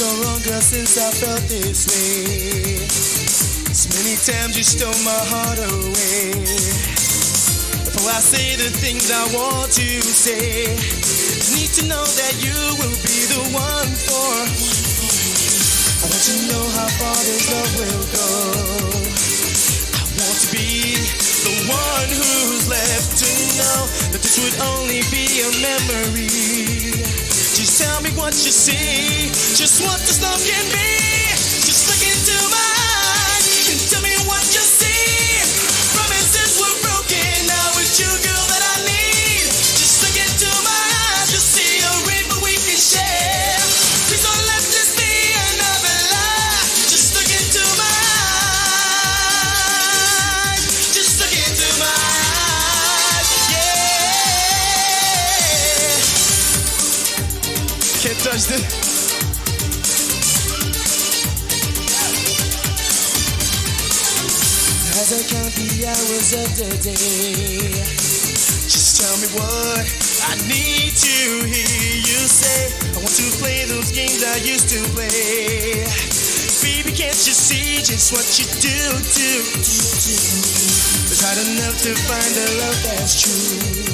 since I felt this way. So many times you stole my heart away. Before I say the things I want to say, I need to know that you will be the one for. I want to know how far this love will go. I want to be the one who's left to know that this would only be a memory. Just tell me what you see, just what this love can be. Can't touch this. As I count the hours of the day, just tell me what I need to hear you say. I want to play those games I used to play. Baby, can't you see just what you do, do, do? It's hard enough to find a love that's true.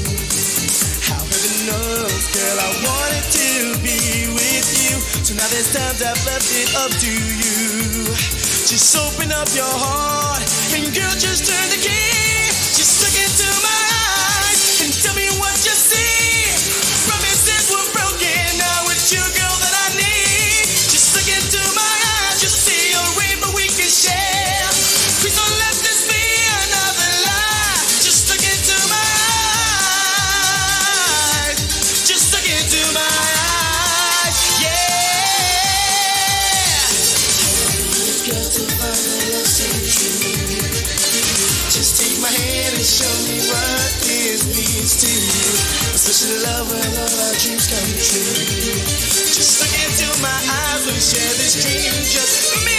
Heaven knows, girl, I wanted to be with you. So now there's times I've left it up to you. Just open up your heart and girl, just turn the key. Just look into my means to you. Love when all our dreams come true. Just look into my eyes, we'll share this dream, just me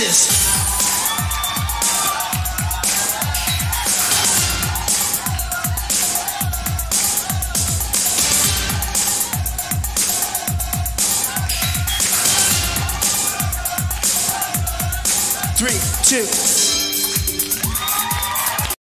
this. Three, two,